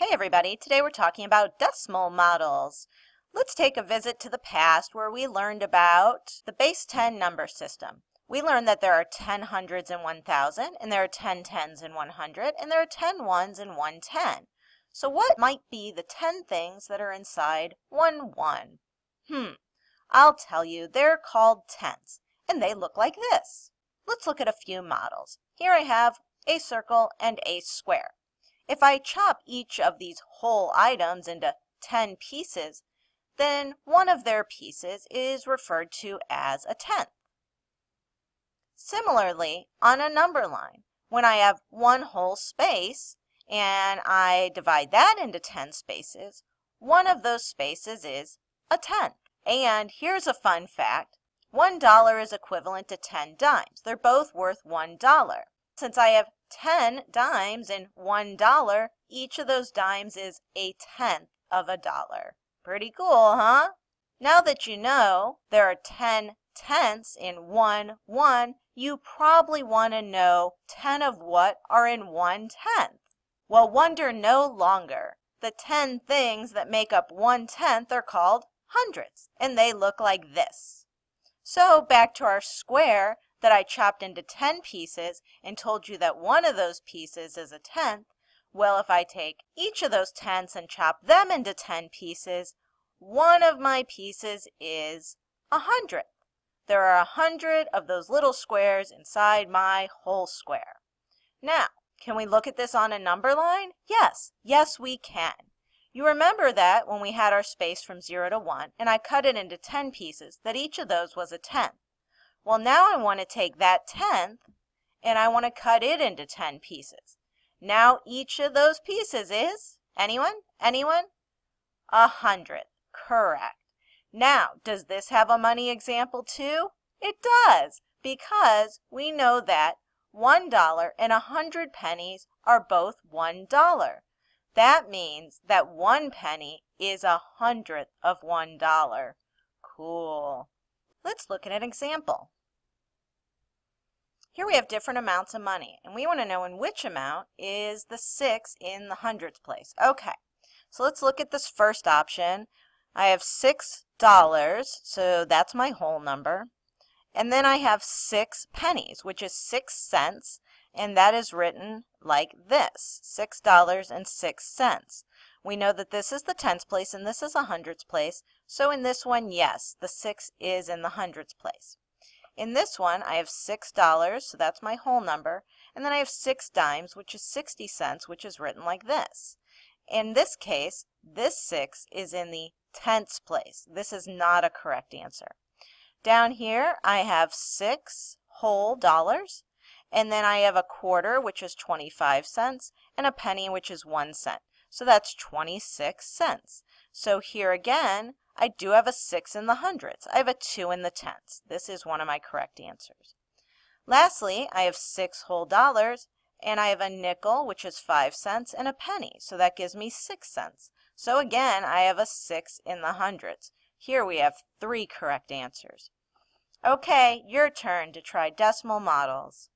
Hey everybody, today we're talking about decimal models. Let's take a visit to the past where we learned about the base 10 number system. We learned that there are 10 hundreds in 1000, and there are 10 tens in 100, and there are 10 ones in 110. So what might be the 10 things that are inside one one? Hmm, I'll tell you, they're called tenths, and they look like this. Let's look at a few models. Here I have a circle and a square. If I chop each of these whole items into 10 pieces, then one of their pieces is referred to as a tenth. Similarly, on a number line, when I have one whole space and I divide that into 10 spaces, one of those spaces is a tenth. And here's a fun fact. $1 is equivalent to 10 dimes. They're both worth $1. Since I have 10 dimes and $1, each of those dimes is a tenth of a dollar. Pretty cool, huh? Now that you know there are 10 tenths in 1 1, you probably want to know 10 of what are in 1 tenth. Well, wonder no longer. The 10 things that make up 1 tenth are called hundredths, and they look like this. So back to our square, that I chopped into 10 pieces and told you that one of those pieces is a tenth, well, if I take each of those tenths and chop them into 10 pieces, one of my pieces is a hundredth. There are a hundred of those little squares inside my whole square. Now, can we look at this on a number line? Yes, yes we can. You remember that when we had our space from 0 to 1, and I cut it into 10 pieces, that each of those was a tenth. Well, now I want to take that tenth and I want to cut it into 10 pieces. Now each of those pieces is, anyone? Anyone? A hundredth. Correct. Now, does this have a money example too? It does, because we know that $1 and a 100 pennies are both $1. That means that one penny is a hundredth of $1. Cool. Let's look at an example. Here we have different amounts of money, and we want to know in which amount is the 6 in the hundredths place. Okay, so let's look at this first option. I have $6, so that's my whole number. And then I have 6 pennies, which is 6 cents, and that is written like this, $6 and 6 cents. We know that this is the tenths place and this is a hundredths place. So in this one, yes, the 6 is in the hundredths place. In this one, I have $6, so that's my whole number. And then I have 6 dimes, which is 60 cents, which is written like this. In this case, this 6 is in the tenths place. This is not a correct answer. Down here, I have 6 whole dollars. And then I have a quarter, which is 25 cents, and a penny, which is 1 cent. So that's 26 cents. So here again, I do have a 6 in the hundredths. I have a 2 in the tenths. This is one of my correct answers. Lastly, I have 6 whole dollars, and I have a nickel, which is 5 cents, and a penny. So that gives me 6 cents. So again, I have a 6 in the hundredths. Here we have three correct answers. Okay, your turn to try decimal models.